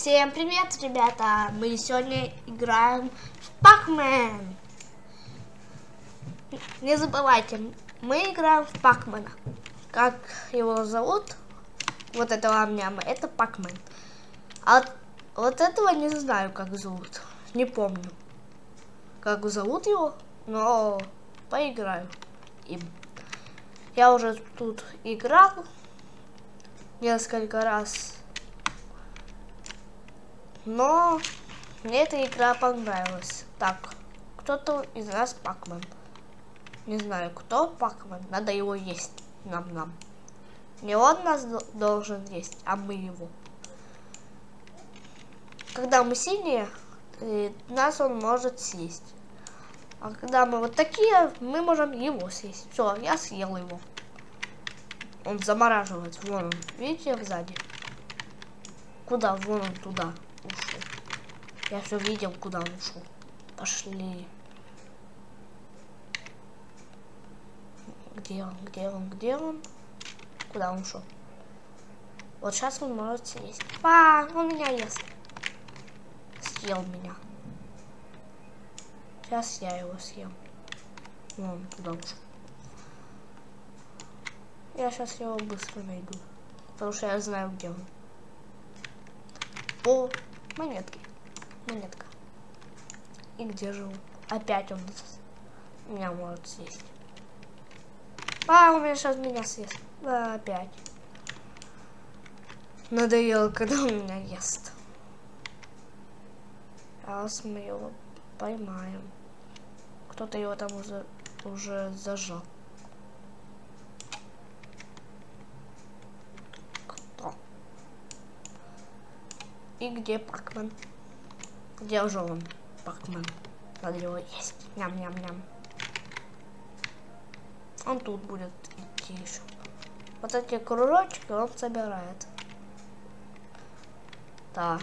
Всем привет, ребята! Мы сегодня играем в Пакмен. Не забывайте, мы играем в Пакмена. Как его зовут? Вот этого амняма. Это Пакмен. А вот этого не знаю, как зовут. Не помню, как зовут его, но поиграю им. Я уже тут играл несколько раз. Но мне эта игра понравилась. Так, кто-то из нас Пакмен. Не знаю, кто Пакмен. Надо его есть. Нам-нам. Не он нас должен есть, а мы его. Когда мы синие, э, нас он может съесть. А когда мы вот такие, мы можем его съесть. Все, я съел его. Он замораживает. Вон он. Видите, сзади? Куда? Вон он туда. Я все видел, куда он ушел. Пошли. Где он? Где он? Где он? Куда он ушел? Вот сейчас он может съесть. А, он меня ест. Съел меня. Сейчас я его съем. Вон туда ушел. Я сейчас его быстро найду. Потому что я знаю, где он. О, монетки. Монетка. И где же он? Опять он меня может съесть. А, он меня сейчас меня съест. Опять. Надоело, когда он меня ест. Сейчас мы его поймаем. Кто-то его там уже, уже зажал. И где Пакман? Где уже он? Пакман. Надо его есть. Ням-ням-ням. Он тут будет идти еще. Вот эти кружочки он собирает. Так.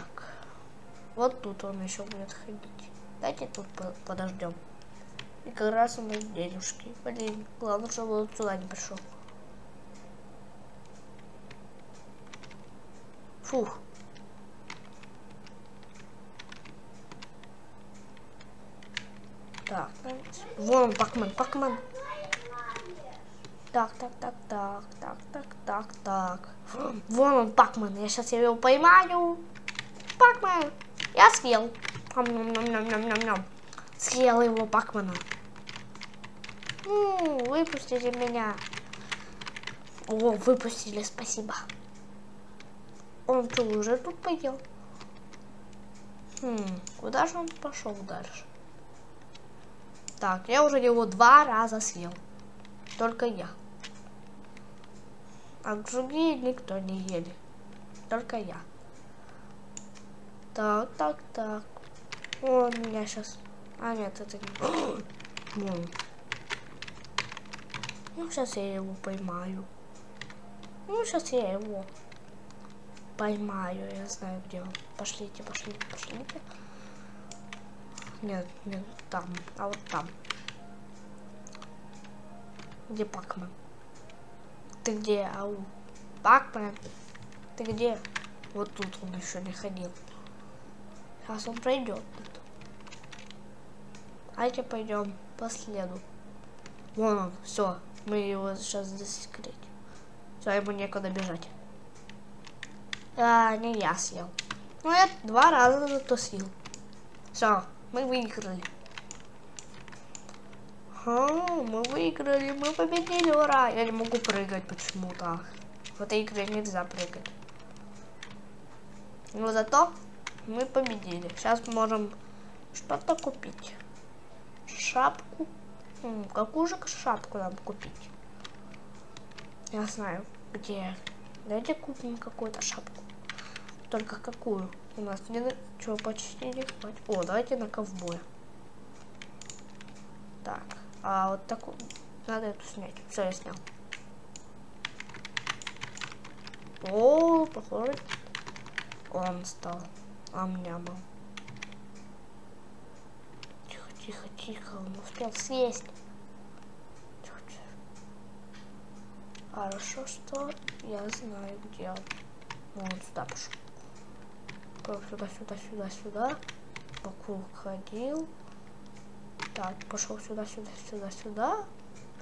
Вот тут он еще будет ходить. Давайте тут подождем. И как раз у нас денежки. Блин, главное, чтобы он сюда не пришел. Фух. Так, вон Пакман, Пакман. Так, так, так, так, так, так, так, так. Вон он, Пакман. Я сейчас его поймаю. Пакман. Я съел. Ням-ням-ням-ням-ням-ням. Съел его Пакмана. Ну, выпустите меня. О, выпустили, спасибо. Он что, уже тут поел? Хм, куда же он пошел дальше? Так, я уже его два раза съел. Только я. А другие никто не ели. Только я. Так, так, так. Он меня сейчас... А, нет, это не... Ну, сейчас я его поймаю. Ну, сейчас я его поймаю. Я знаю, где он. Пошлите, пошлите, пошлите. Нет, нет, там. А вот там. Где Пакман? Ты где, ау? Пакман? Ты где? Вот тут он еще не ходил. Сейчас он пройдет. Давайте пойдем по следу. Вон он, все. Мы его сейчас засекретим. Все, ему некуда бежать. А, не я съел. Ну, я два раза зато съел. Все. Мы выиграли. А, мы выиграли, мы победили, ура! Я не могу прыгать почему так. В этой игре нельзя прыгать. Но зато мы победили. Сейчас можем что-то купить. Шапку. М, какую же шапку нам купить? Я знаю, где. Давайте купим какую-то шапку. Только какую? У нас ничего почти не хватит. О, давайте на ковбоя. Так, а вот такую... Надо эту снять. Все, я снял. О, похоже, он стал ам-нямом. Тихо, тихо, тихо, он успел съесть. Тихо, тихо. Хорошо, что я знаю, где он. Вон сюда пошел. Пошел сюда, сюда, сюда, сюда. По кругу ходил. Так, пошел сюда, сюда, сюда, сюда.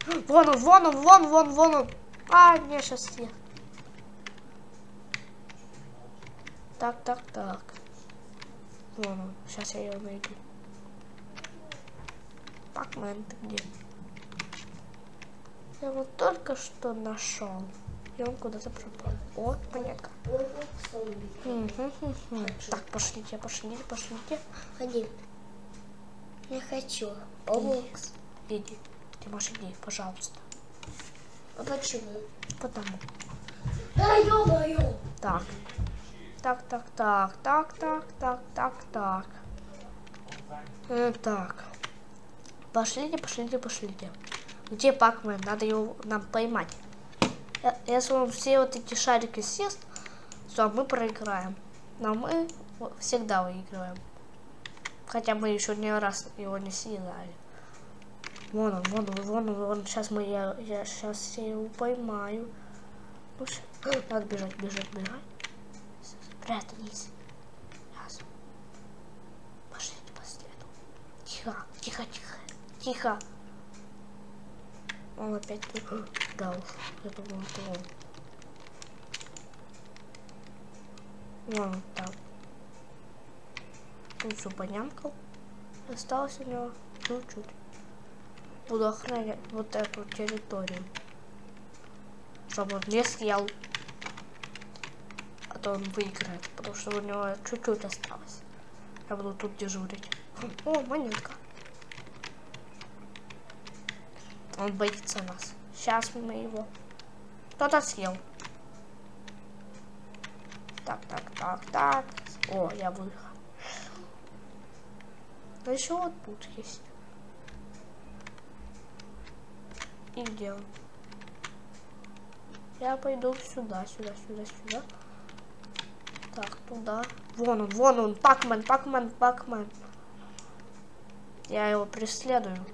Вон он, вон он, вон, вон, вон он. А, не, сейчас я. Так, так, так. Вон он. Сейчас я ее найду. Пакмен, ты где? Я его только что нашел. И он куда-то пропал. О, понятно. Так, пошлите, пошлите, пошлите. Ходи. Я хочу. Обокс. Иди. Ты можешь иди, пожалуйста. А почему? Потому. Да ё-моё! Так. Так, так, так, так, так, так, так, так. Э, так. Пошлите, пошлите, пошлите. Где Пакмен? Надо его нам поймать. Если он все вот эти шарики съест, то мы проиграем. Но мы всегда выигрываем. Хотя мы еще ни раз его не съедали. Вон он, вон он, вон он, вон. Сейчас мы, я, я сейчас я его поймаю. Ну, Надо бежать, бежать, бежать. Спрятались. Сейчас. Пошлите по следу. Тихо, тихо, тихо, тихо. Он опять тут. Да уж, это он. Вон он там. Тут все понямкал. Осталось у него чуть-чуть. Буду охранять вот эту территорию. Чтобы он не съел. А то он выиграет, потому что у него чуть-чуть осталось. Я буду тут дежурить. О, монетка. Он боится нас. Сейчас мы его. Кто-то съел. Так, так, так, так. О, я выиграл. Да еще вот тут есть. И где он? Я пойду сюда, сюда, сюда, сюда. Так, туда. Вон он, вон он, Пакмен, Пакмен, Пакмен. Я его преследую.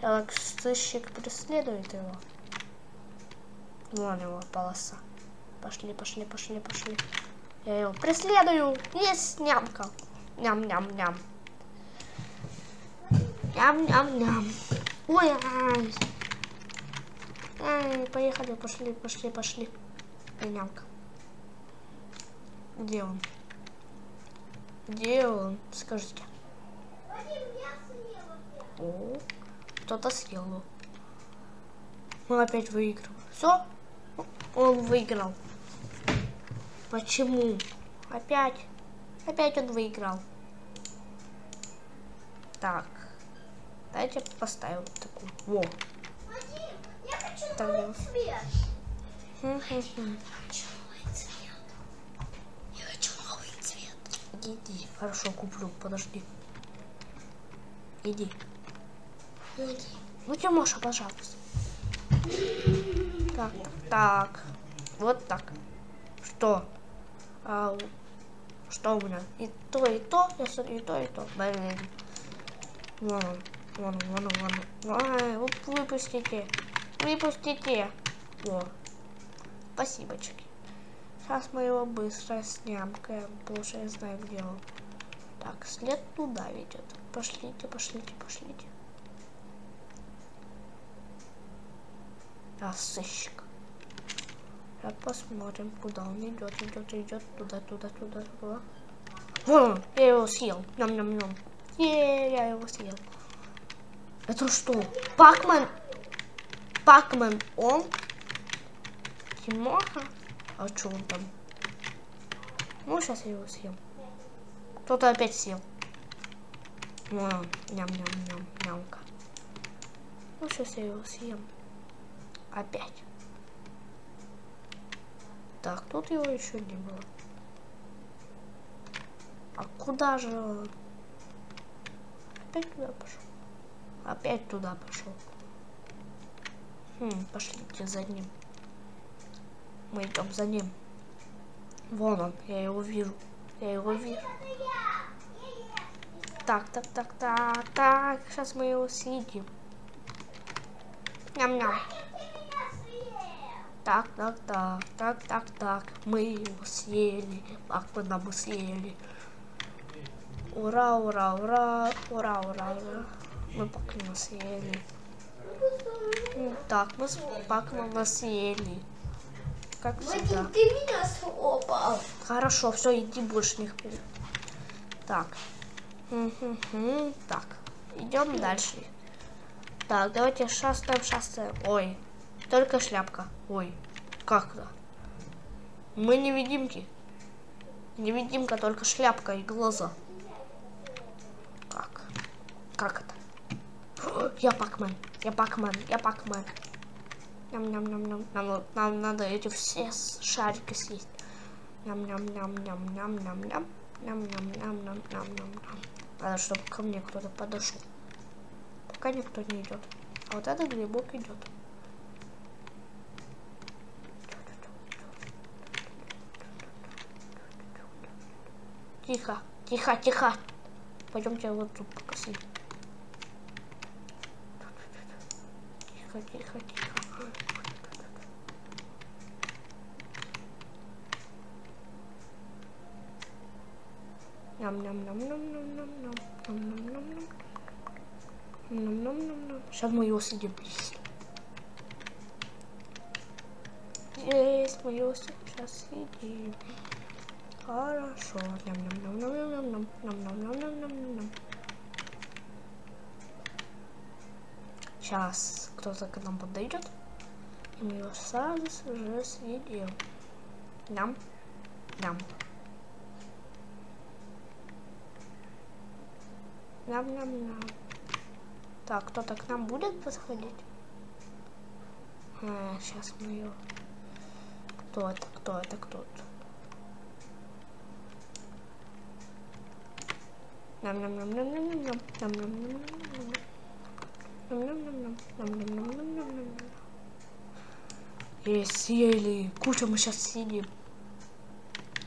Элок сыщик преследует его. Вон его полоса. Пошли, пошли, пошли, пошли. Я его преследую. Есть нямка. Ням-ням-ням. Ням-ням-ням. Ой, ай. Ай, поехали, пошли, пошли, пошли. Нямка. Где он? Где он? Скажите. О, кто-то съел. Мы опять выигрываем. Все? Он выиграл. Почему? Опять. Опять он выиграл. Так. Давайте поставим вот такую. Во. Я хочу Так, новый цвет. Я хочу новый цвет. Иди. Хорошо, куплю. Подожди. Иди. Ну, Тимоша, пожалуйста. Так, так, так. Вот так. Что? А, что у меня? И то, и то, я смотрю, и то, и то. Блин. Вон он, вон он, вон он, вон он. Ай, вы- выпустите. Выпустите. О. Спасибочки. Сейчас мы его быстро снямкаем, потому что я знаю, где он. Так, след туда ведет. Пошлите, пошлите, пошлите. А, сыщик. Сейчас посмотрим, куда он идет, идет, идет, туда, туда, туда, туда. Вон он, я его съел. Ням-ням-ням. Е, я его съел. Это что? Пакмен? Пакмен, он? Тимоха? А что он там? Ну, сейчас я его съем. Кто-то опять съел. Вон он, ням-ням-ням, нямка. Ну, сейчас я его съем. Опять. Так, тут его еще не было. А куда же он? Опять туда пошел. Опять туда пошел. Хм, пошлите за ним. Мы идем за ним. Вон он, я его вижу. Я его вижу. Так, так, так, так, так. Сейчас мы его съедим. Ням-ням. Так, так, так, так, так, так. Мы его съели. Пакмана мы съели. Ура, ура, ура, ура, ура, ура. Мы Пакмана съели. М, Так, мы с Пакмана съели. Как всегда. Ты меня слопал. Хорошо, все, иди больше не вперед. Так. Так, идем дальше. Так, давайте шастаем, шастаем. Ой, только шляпка. Ой, как то Мы невидимки. Невидимка, только шляпка и глаза. Как? Как это? Я Пакмен, я Пакмен, я Пакмен. Ням-ням-ням-ням. Нам, нам надо эти все шарики съесть. Ням-ням-ням-ням-ням-ням-ням. Ням-ням-ням-ням-ням-ням. Надо, чтобы ко мне кто-то подошел. Пока никто не идет. А вот этот грибок идет. Тихо, тихо, тихо. Пойдемте вот тут покосим. Тихо, тихо, тихо. Ням-ням-ням-ням-ням-ням-ням. Ням-ням-ням-ням. Ням-ням-ням-ням. Сейчас мы его съедим. Есть, мы его сейчас съедим. Хорошо. Сейчас кто-то к нам подойдет. И мы его сразу же съедим. Ням. Ням. Ням-ням-ням. Так, кто-то к нам будет подходить? А, сейчас мы ее... Кто это? Кто это? Кто это? Ням-ням-ням-ням-ням-ням. Ням-ням-ням-ням-ням. Ням-ням-ням-ням. Ням-ням-ням-ням-ням-ням. Есть, съели. Куча мы сейчас съедим.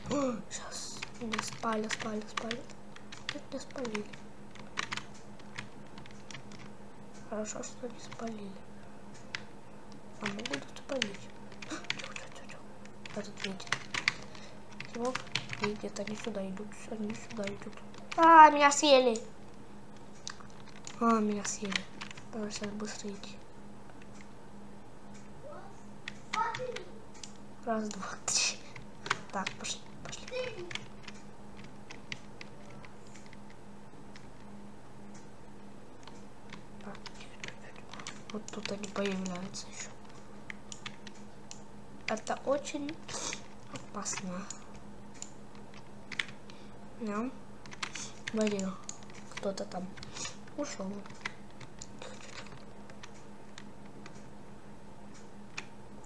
Сейчас. Не спали, спали, спали. Нет, не спалили. Хорошо, что не спалили. А мы будут спалить. Тихо-тихо-тихо. Этот видит. Тимок видит, они сюда идут, они сюда идут. А, меня съели. А, меня съели. Надо сейчас быстро идти. Раз, два, три. Так, пошли, пошли. Вот тут они появляются еще. Это очень опасно. Да. Валил. Кто-то там ушел.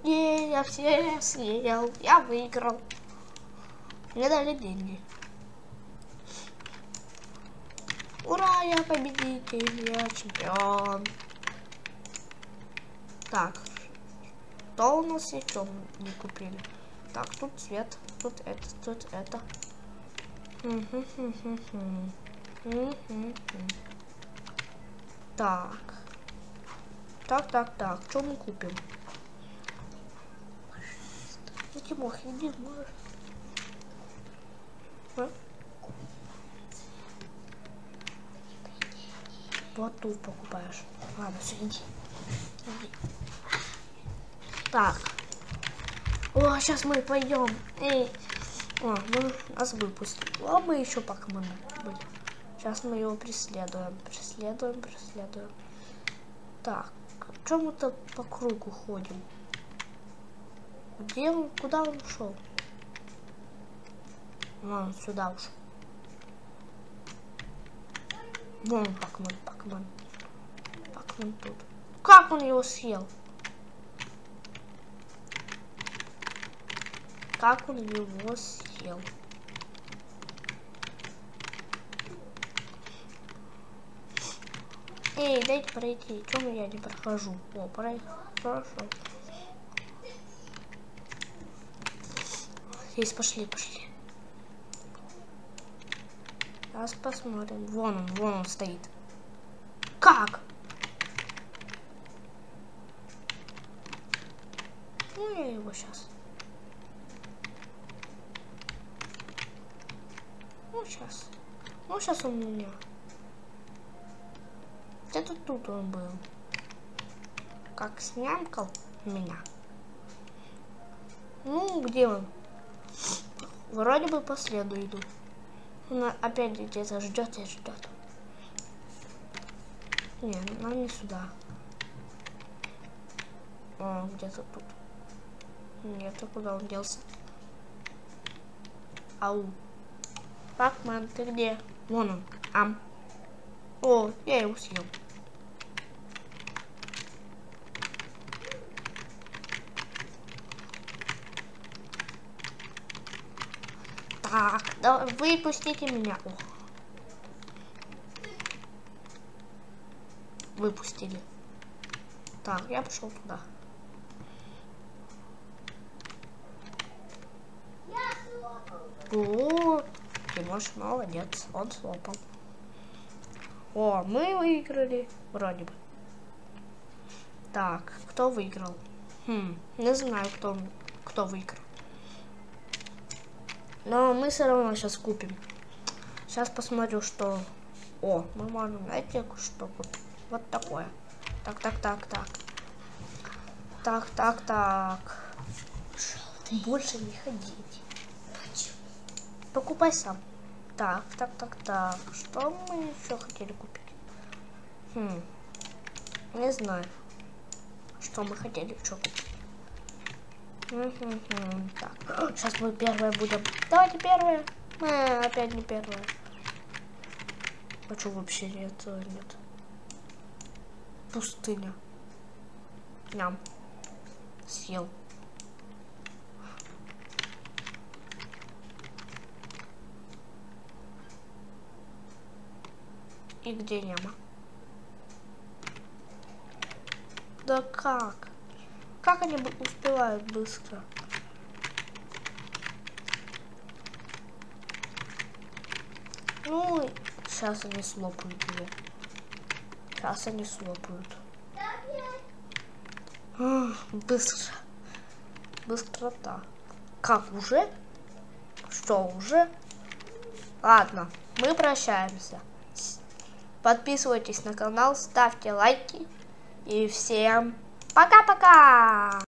Е, я все съел. Я выиграл. Мне дали деньги. Ура, я победитель, я чемпион. Так, что у нас еще не купили? Так, тут цвет, тут это, тут это. Так. Так, так, так. Что мы купим? Ну, Тимох, иди, можешь. А? Тут покупаешь. Ладно, все, иди. Иди. Так. О, сейчас мы пойдем. Эй. О, ну, нас выпустили. А мы еще пока мы были. Сейчас мы его преследуем. Преследуем, преследуем. Так, чем мы-то по кругу ходим? Где он? Куда он ушел? Вон, сюда ушел. Вон Пакман, Пакман. Пакман тут. Как он его съел? Как он его съел? Эй, дайте пройти. Чем я не прохожу? О, проехал. Прошел. Есть, пошли, пошли. Сейчас посмотрим. Вон он, вон он стоит. Как? Ну, я его сейчас? Ну, сейчас. Ну, сейчас он у меня. Где-то тут он был. Как снямкал меня. Ну, где он? Вроде бы по следу иду. Он опять где-то ждет и ждет. Не, нам не сюда. О, где-то тут. Нет, а куда он делся? Ау. Пакман, ты где? Вон он. Ам. О, я его съел. Так, да, выпустите меня. О. Выпустили. Так, я пошел туда. О, Тимош молодец, он слопал. О, мы выиграли, вроде бы. Так, кто выиграл? Хм, не знаю, кто, кто выиграл. Но мы все равно сейчас купим. Сейчас посмотрю, что... О, мы можем найти что купить. Вот такое. Так, так, так, так. Так, так, так. Больше не ходить. Покупай сам. Так, так, так, так. Что мы еще хотели купить? Хм. Не знаю. Что мы хотели еще купить. Так, сейчас мы первое будем. Давайте первое. А, опять не первое. А что вообще нет? Нет. Пустыня. Ням. Съел. И где няма? Да как? Как они успевают быстро? Ну, сейчас они слопают ее. Сейчас они слопают. быстро. Быстрота. Как, уже? Что, уже? Ладно, мы прощаемся. Подписывайтесь на канал, ставьте лайки. И всем пока-пока!